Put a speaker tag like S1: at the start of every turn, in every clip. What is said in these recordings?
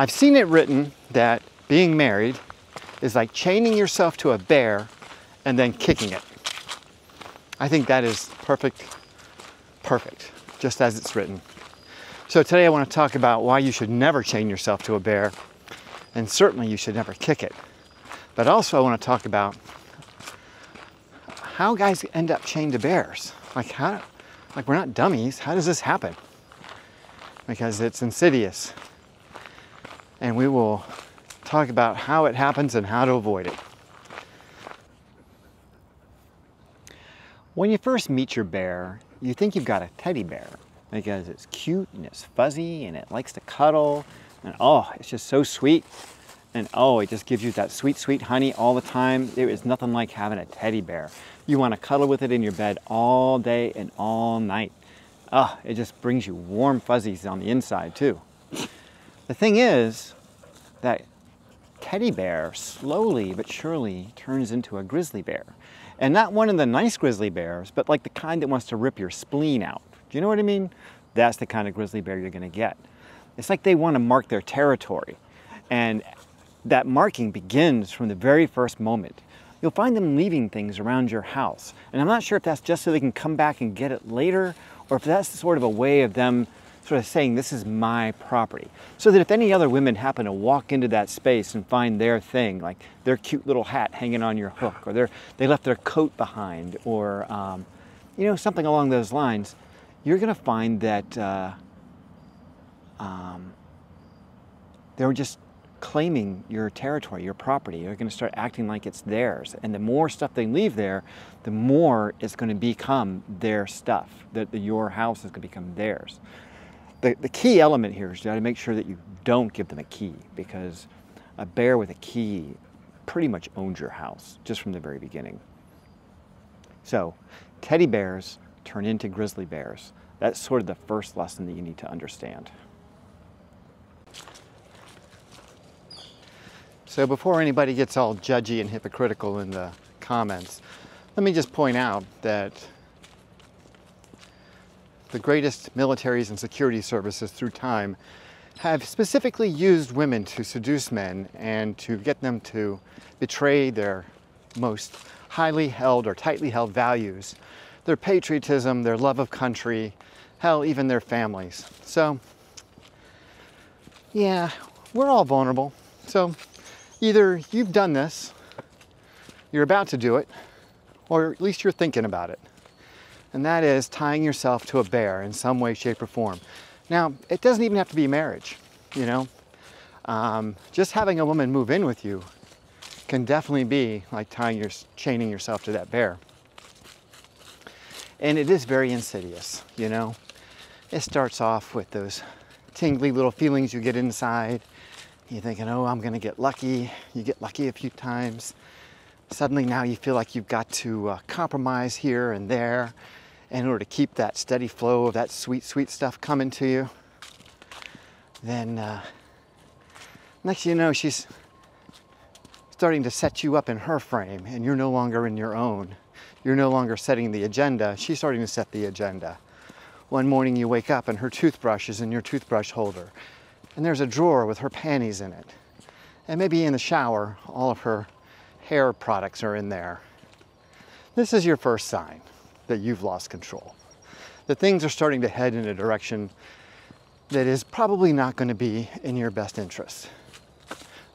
S1: I've seen it written that being married is like chaining yourself to a bear and then kicking it. I think that is perfect, perfect, just as it's written. So today I want to talk about why you should never chain yourself to a bear, and certainly you should never kick it. But also I want to talk about how guys end up chained to bears. Like how, like we're not dummies. How does this happen? Because it's insidious. And we will talk about how it happens and how to avoid it. When you first meet your bear, you think you've got a teddy bear because it's cute and it's fuzzy and it likes to cuddle and oh, it's just so sweet. And oh, it just gives you that sweet, sweet honey all the time. There is nothing like having a teddy bear. You want to cuddle with it in your bed all day and all night. Oh, it just brings you warm fuzzies on the inside too. The thing is that teddy bear slowly but surely turns into a grizzly bear. And not one of the nice grizzly bears, but like the kind that wants to rip your spleen out. Do you know what I mean? That's the kind of grizzly bear you're going to get. It's like they want to mark their territory. And that marking begins from the very first moment. You'll find them leaving things around your house. And I'm not sure if that's just so they can come back and get it later, or if that's sort of a way of them sort of saying, this is my property. So that if any other women happen to walk into that space and find their thing, like their cute little hat hanging on your hook, or they left their coat behind, or um, you know, something along those lines, you're going to find that uh, um, they're just claiming your territory, your property. You're going to start acting like it's theirs. And the more stuff they leave there, the more it's going to become their stuff, that your house is going to become theirs the, the key element here is to make sure that you don't give them a key because a bear with a key pretty much owns your house just from the very beginning. So teddy bears turn into grizzly bears. That's sort of the first lesson that you need to understand. So before anybody gets all judgy and hypocritical in the comments, let me just point out that the greatest militaries and security services through time have specifically used women to seduce men and to get them to betray their most highly held or tightly held values, their patriotism, their love of country, hell, even their families. So, yeah, we're all vulnerable. So, either you've done this, you're about to do it, or at least you're thinking about it and that is tying yourself to a bear in some way, shape, or form. Now, it doesn't even have to be marriage, you know. Um, just having a woman move in with you can definitely be like tying your, chaining yourself to that bear. And it is very insidious, you know. It starts off with those tingly little feelings you get inside. You're thinking, oh, I'm gonna get lucky. You get lucky a few times. Suddenly now you feel like you've got to uh, compromise here and there in order to keep that steady flow of that sweet, sweet stuff coming to you, then uh, next you know, she's starting to set you up in her frame and you're no longer in your own. You're no longer setting the agenda, she's starting to set the agenda. One morning you wake up and her toothbrush is in your toothbrush holder and there's a drawer with her panties in it. And maybe in the shower, all of her hair products are in there. This is your first sign that you've lost control. That things are starting to head in a direction that is probably not going to be in your best interest.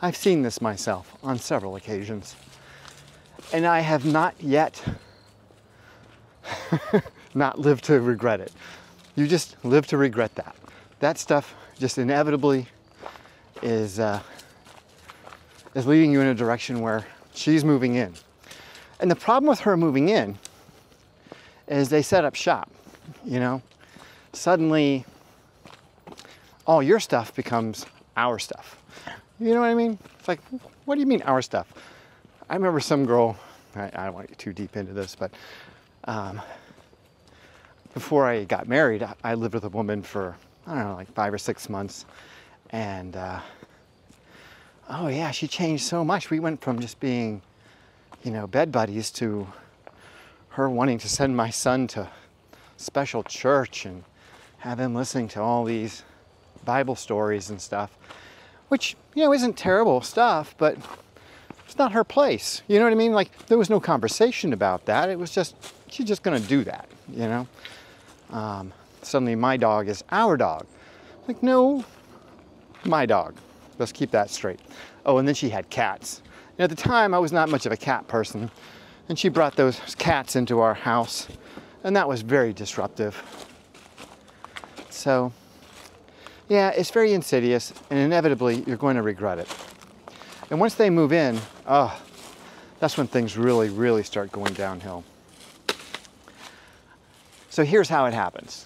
S1: I've seen this myself on several occasions, and I have not yet not lived to regret it. You just live to regret that. That stuff just inevitably is uh, is leading you in a direction where she's moving in. And the problem with her moving in is they set up shop, you know. Suddenly, all your stuff becomes our stuff. You know what I mean? It's like, what do you mean our stuff? I remember some girl, I, I don't want to get too deep into this, but um, before I got married, I, I, lived with a woman for, I don't know, like five or six months. And, uh, oh yeah, she changed so much. We went from just being, you know, bed buddies to her wanting to send my son to special church and have him listening to all these Bible stories and stuff. which, you know, isn't terrible stuff, but it's not her place. You know what I mean? Like, there was no conversation about that. It was just, she's just gonna do that, you know? Um, suddenly my dog is our dog. Like, no, my dog. Let's keep that straight. Oh, and then she had cats. And at the time, I was not much of a cat person. And she brought those cats into our house. And that was very disruptive. So, yeah, it's very insidious. And inevitably, you're going to regret it. And once they move in, oh, that's when things really, really start going downhill. So here's how it happens.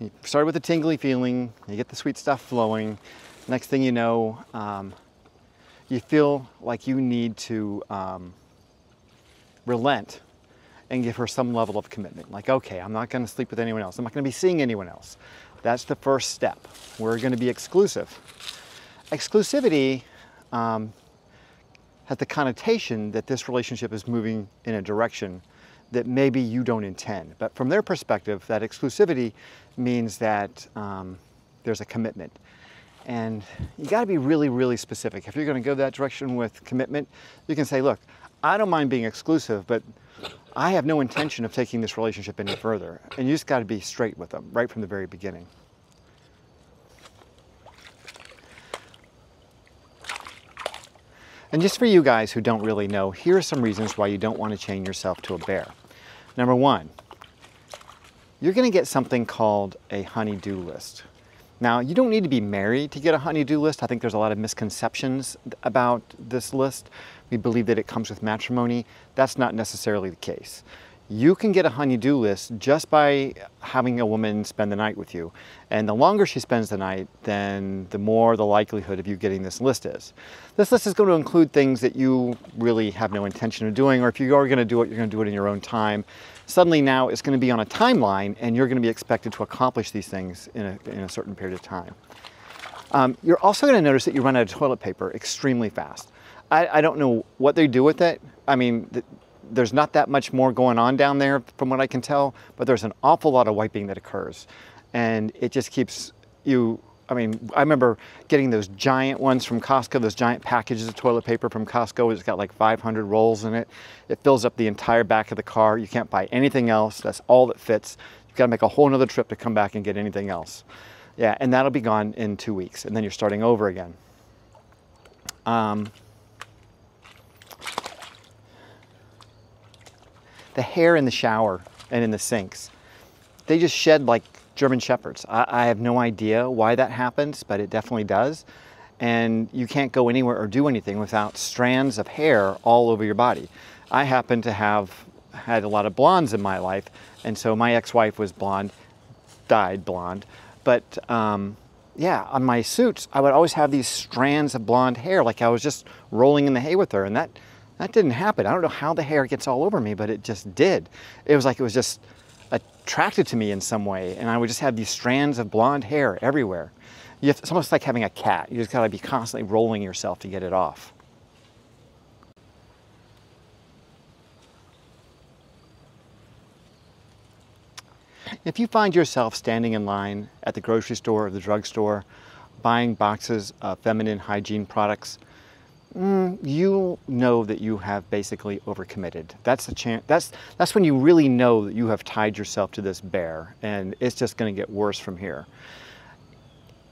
S1: You start with a tingly feeling, you get the sweet stuff flowing. Next thing you know, um, you feel like you need to um, relent and give her some level of commitment. Like, okay, I'm not gonna sleep with anyone else. I'm not gonna be seeing anyone else. That's the first step. We're gonna be exclusive. Exclusivity um, has the connotation that this relationship is moving in a direction that maybe you don't intend. But from their perspective, that exclusivity means that um, there's a commitment. And you got to be really, really specific. If you're going to go that direction with commitment, you can say, look, I don't mind being exclusive, but I have no intention of taking this relationship any further. And you just got to be straight with them right from the very beginning. And just for you guys who don't really know, here are some reasons why you don't want to chain yourself to a bear. Number one, you're going to get something called a honey-do list. Now, you don't need to be married to get a honey-do list. I think there's a lot of misconceptions about this list. We believe that it comes with matrimony. That's not necessarily the case you can get a honey-do list just by having a woman spend the night with you. And the longer she spends the night, then the more the likelihood of you getting this list is. This list is going to include things that you really have no intention of doing, or if you are going to do it, you're going to do it in your own time. Suddenly now it's going to be on a timeline, and you're going to be expected to accomplish these things in a, in a certain period of time. Um, you're also going to notice that you run out of toilet paper extremely fast. I, I don't know what they do with it. I mean, there's not that much more going on down there from what I can tell, but there's an awful lot of wiping that occurs. And it just keeps you, I mean, I remember getting those giant ones from Costco, those giant packages of toilet paper from Costco. It's got like 500 rolls in it. It fills up the entire back of the car. You can't buy anything else. That's all that fits. You've got to make a whole nother trip to come back and get anything else. Yeah, and that'll be gone in two weeks. And then you're starting over again. Um, the hair in the shower and in the sinks. They just shed like German Shepherds. I, I have no idea why that happens, but it definitely does. And you can't go anywhere or do anything without strands of hair all over your body. I happen to have had a lot of blondes in my life, and so my ex-wife was blonde, dyed blonde. But um, yeah, on my suits, I would always have these strands of blonde hair, like I was just rolling in the hay with her, and that that didn't happen. I don't know how the hair gets all over me, but it just did. It was like it was just attracted to me in some way, and I would just have these strands of blonde hair everywhere. Have, it's almost like having a cat. You just gotta be constantly rolling yourself to get it off. If you find yourself standing in line at the grocery store or the drugstore, buying boxes of feminine hygiene products, mm, you know that you have basically overcommitted. That's the chance. That's that's when you really know that you have tied yourself to this bear, and it's just going to get worse from here.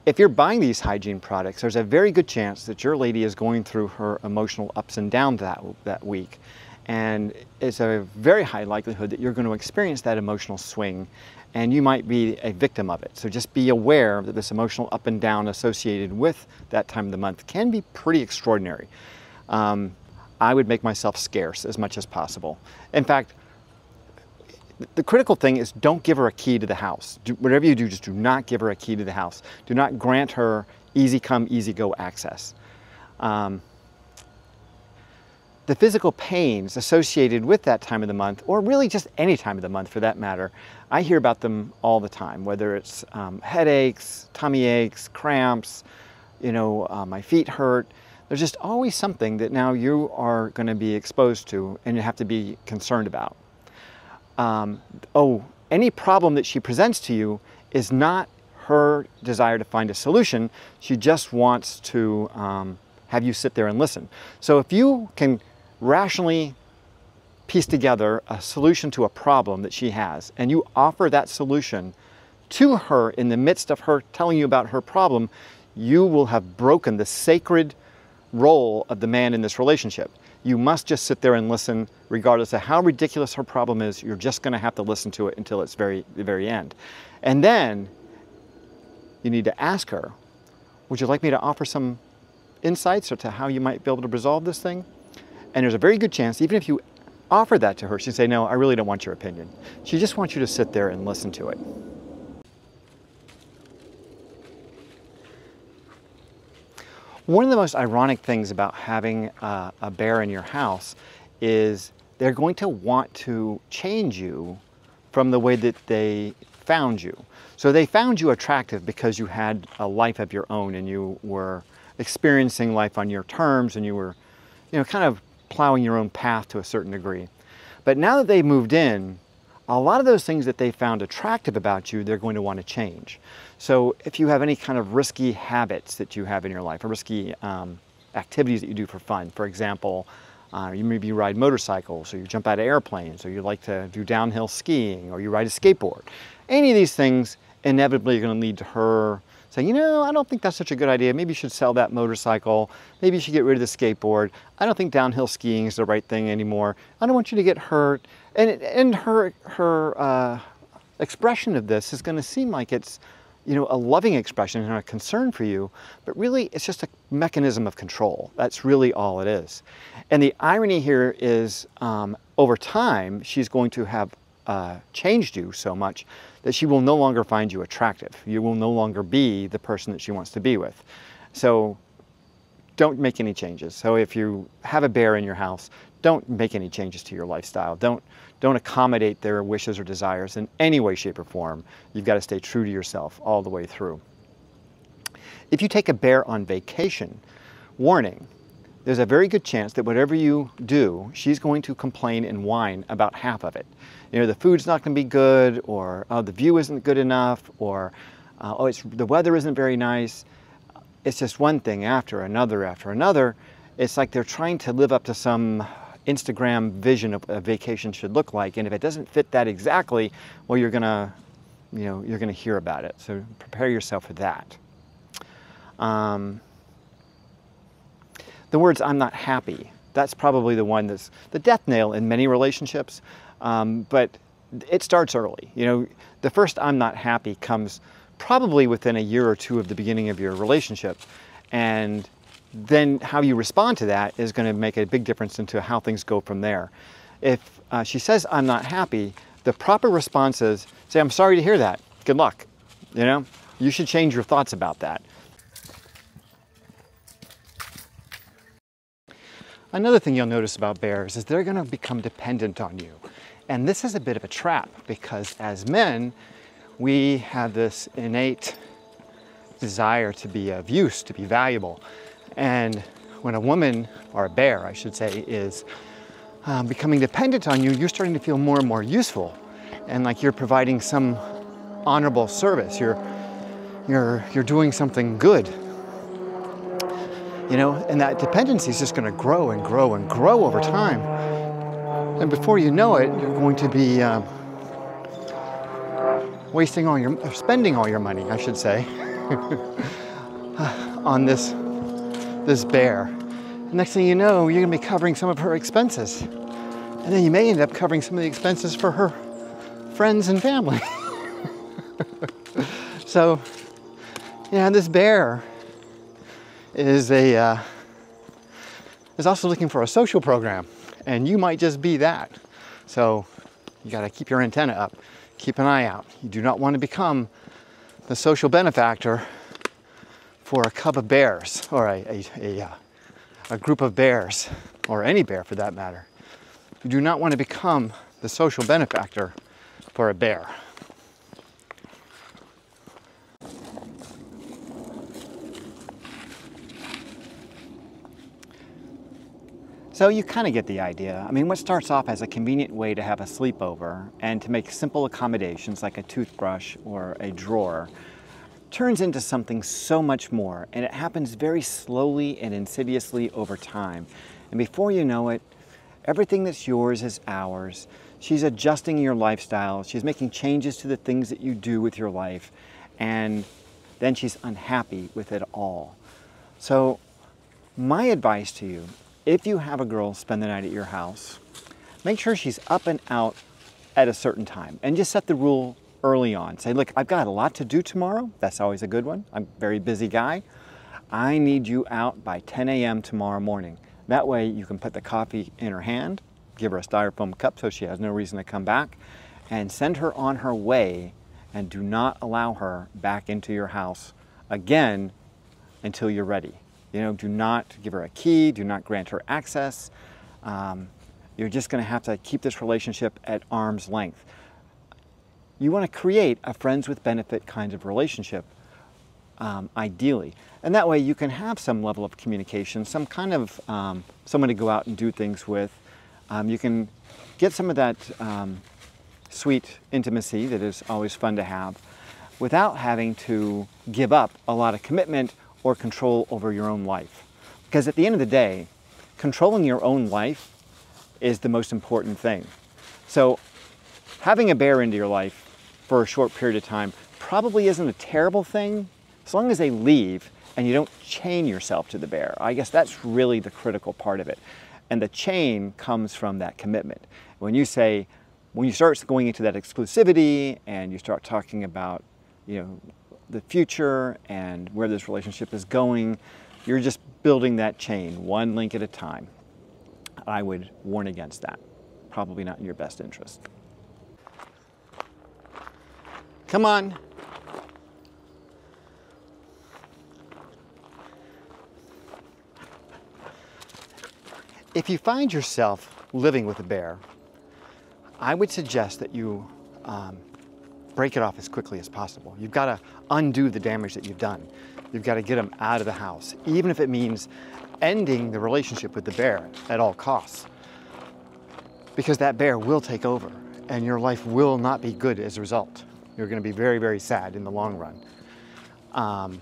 S1: If you're buying these hygiene products, there's a very good chance that your lady is going through her emotional ups and downs that that week, and it's a very high likelihood that you're going to experience that emotional swing and you might be a victim of it. So just be aware that this emotional up and down associated with that time of the month can be pretty extraordinary. Um, I would make myself scarce as much as possible. In fact, the critical thing is don't give her a key to the house. Do, whatever you do, just do not give her a key to the house. Do not grant her easy come, easy go access. Um, the physical pains associated with that time of the month, or really just any time of the month for that matter, I hear about them all the time, whether it's um, headaches, tummy aches, cramps, you know, uh, my feet hurt. There's just always something that now you are going to be exposed to and you have to be concerned about. Um, oh, any problem that she presents to you is not her desire to find a solution. She just wants to um, have you sit there and listen. So if you can rationally piece together a solution to a problem that she has and you offer that solution to her in the midst of her telling you about her problem, you will have broken the sacred role of the man in this relationship. You must just sit there and listen, regardless of how ridiculous her problem is. You're just going to have to listen to it until it's very the very end, and then you need to ask her, "Would you like me to offer some insights or to how you might be able to resolve this thing?" And there's a very good chance, even if you offer that to her, she'd say, "No, I really don't want your opinion." She just wants you to sit there and listen to it. One of the most ironic things about having a bear in your house is they're going to want to change you from the way that they found you. So they found you attractive because you had a life of your own and you were experiencing life on your terms and you were, you know, kind of plowing your own path to a certain degree. But now that they've moved in, a lot of those things that they found attractive about you, they're going to want to change. So if you have any kind of risky habits that you have in your life, or risky um, activities that you do for fun, for example, uh, you maybe ride motorcycles, or you jump out of airplanes, or you like to do downhill skiing, or you ride a skateboard. Any of these things inevitably are going to lead to her saying, you know, I don't think that's such a good idea. Maybe you should sell that motorcycle. Maybe you should get rid of the skateboard. I don't think downhill skiing is the right thing anymore. I don't want you to get hurt. And, and her, her uh, expression of this is going to seem like it's you know, a loving expression and a concern for you, but really it's just a mechanism of control. That's really all it is. And the irony here is um, over time, she's going to have uh, changed you so much that she will no longer find you attractive. You will no longer be the person that she wants to be with. So don't make any changes. So if you have a bear in your house, don't make any changes to your lifestyle. Don't, don't accommodate their wishes or desires in any way, shape, or form. You've got to stay true to yourself all the way through. If you take a bear on vacation, warning, there's a very good chance that whatever you do, she's going to complain and whine about half of it. You know, the food's not going to be good, or oh, the view isn't good enough, or uh, oh, it's, the weather isn't very nice. It's just one thing after another after another. It's like they're trying to live up to some Instagram vision of a vacation should look like. And if it doesn't fit that exactly, well, you're gonna, you know, you're gonna hear about it. So prepare yourself for that. Um, the words "I'm not happy." That's probably the one that's the death nail in many relationships. Um, but it starts early. You know, the first "I'm not happy" comes probably within a year or two of the beginning of your relationship, and then how you respond to that is going to make a big difference into how things go from there. If uh, she says, I'm not happy, the proper response is, say, I'm sorry to hear that. Good luck. You know, you should change your thoughts about that. Another thing you'll notice about bears is they're going to become dependent on you. And this is a bit of a trap because as men, we have this innate desire to be of use, to be valuable. And when a woman, or a bear, I should say, is um, becoming dependent on you, you're starting to feel more and more useful and like you're providing some honorable service. You're, you're, you're doing something good. You know, and that dependency is just going to grow and grow and grow over time. And before you know it, you're going to be um, wasting all your, spending all your money, I should say, on this this bear. next thing you know, you're gonna be covering some of her expenses. And then you may end up covering some of the expenses for her friends and family. so, yeah, this bear is a uh, is also looking for a social program, and you might just be that. So, you got to keep your antenna up, keep an eye out. You do not want to become the social benefactor for a cub of bears or a, a, a, uh, a group of bears or any bear for that matter. You do not want to become the social benefactor for a bear. So you kind of get the idea. I mean, what starts off as a convenient way to have a sleepover and to make simple accommodations like a toothbrush or a drawer turns into something so much more. And it happens very slowly and insidiously over time. And before you know it, everything that's yours is ours. She's adjusting your lifestyle. She's making changes to the things that you do with your life. And then she's unhappy with it all. So my advice to you, if you have a girl spend the night at your house, make sure she's up and out at a certain time and just set the rule early on. Say, look, I've got a lot to do tomorrow. That's always a good one. I'm a very busy guy. I need you out by 10 a.m. tomorrow morning. That way you can put the coffee in her hand, give her a styrofoam cup so she has no reason to come back, and send her on her way and do not allow her back into your house again until you're ready. You know, do not give her a key, do not grant her access. Um, you're just going to have to keep this relationship at arm's length. You want to create a friends with benefit kind of relationship, um, ideally. And that way you can have some level of communication, some kind of um, someone to go out and do things with. Um, you can get some of that um, sweet intimacy that is always fun to have without having to give up a lot of commitment or control over your own life. Because at the end of the day, controlling your own life is the most important thing. So having a bear into your life for a short period of time probably isn't a terrible thing as long as they leave and you don't chain yourself to the bear. I guess that's really the critical part of it. And the chain comes from that commitment. When you say, when you start going into that exclusivity and you start talking about, you know, the future and where this relationship is going, you're just building that chain one link at a time. I would warn against that. Probably not in your best interest. Come on. If you find yourself living with a bear, I would suggest that you um, break it off as quickly as possible. You've got to undo the damage that you've done. You've got to get them out of the house, even if it means ending the relationship with the bear at all costs. Because that bear will take over and your life will not be good as a result. You're going to be very, very sad in the long run. Um,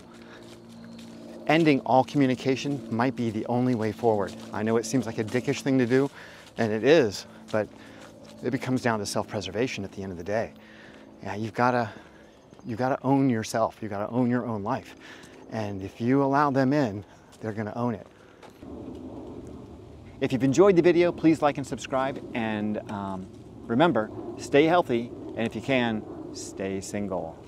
S1: ending all communication might be the only way forward. I know it seems like a dickish thing to do, and it is, but it becomes down to self-preservation at the end of the day. Yeah, you've got to you got to own yourself. You've got to own your own life. And if you allow them in, they're going to own it. If you've enjoyed the video, please like and subscribe. And um, remember, stay healthy. And if you can, stay single.